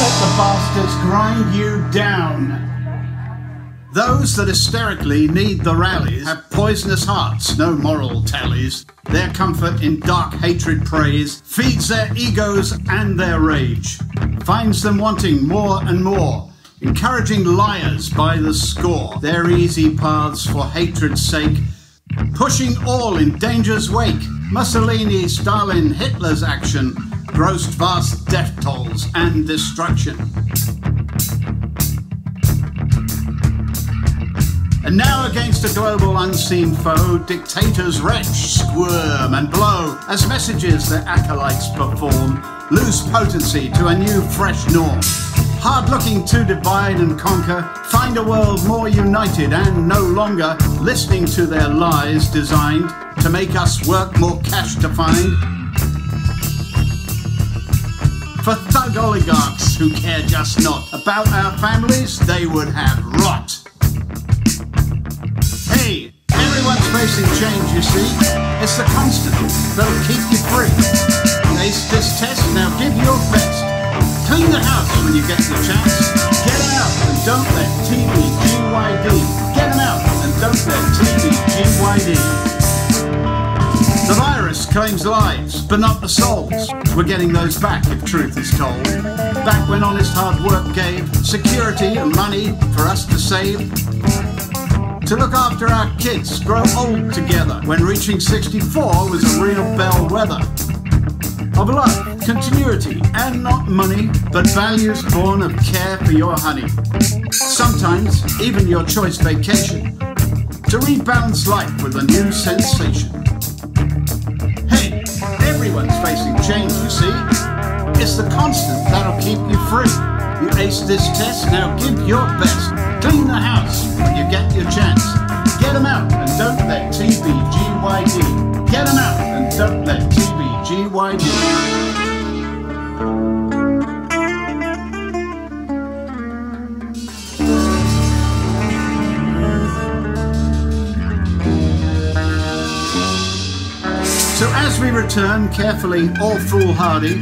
let the bastards grind you down. Those that hysterically need the rallies have poisonous hearts, no moral tallies. Their comfort in dark hatred praise feeds their egos and their rage, finds them wanting more and more, encouraging liars by the score. Their easy paths for hatred's sake, pushing all in danger's wake. Mussolini, Stalin, Hitler's action grossed vast death tolls and destruction. And now against a global unseen foe, dictators retch, squirm and blow as messages their acolytes perform lose potency to a new fresh norm. Hard looking to divide and conquer, find a world more united and no longer listening to their lies designed to make us work more cash to find. For thug oligarchs who care just not about our families, they would have rot. Hey, everyone's facing change, you see. It's the constant that'll keep you free. Ace this test, now give your best. Clean the house when you get the chance. Get out and don't let TBGYD. Get them out and don't let. The virus claims lives, but not the souls. We're getting those back if truth is told. Back when honest hard work gave security and money for us to save. To look after our kids, grow old together, when reaching 64 was a real bellwether. Of love, continuity, and not money, but values born of care for your honey. Sometimes, even your choice vacation, to rebalance life with a new sensation. Everyone's facing change, you see. It's the constant that'll keep you free. You ace this test, now give your best. Clean the house when you get your chance. Get them out and don't let TBGYD. Get them out and don't let TBGYD. We return carefully, all foolhardy,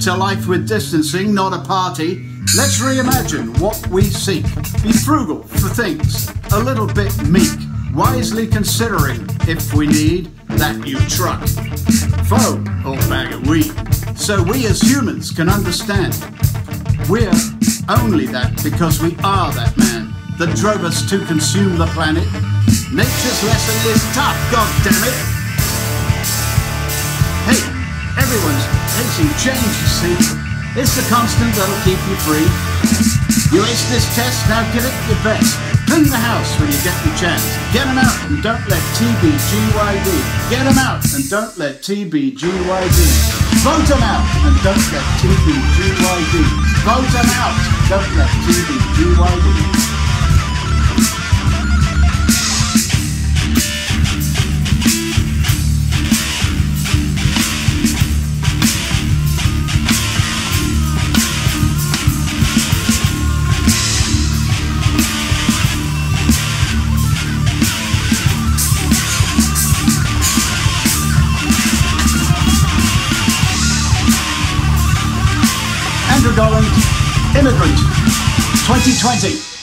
to life with distancing, not a party, let's reimagine what we seek. Be frugal for things, a little bit meek, wisely considering if we need that new truck, phone, or bag of weed. So we as humans can understand we're only that because we are that man that drove us to consume the planet. Nature's lesson is tough, God damn it. Everyone's facing change, you see. It's the constant that'll keep you free. You ace this test, now give it your best. Clean the house when you get the chance. Get them out and don't let TBGYD. Get them out and don't let TBGYD. Vote them out and don't let TBGYD. Vote them out, don't let TBGYD. Immigrant, 2020.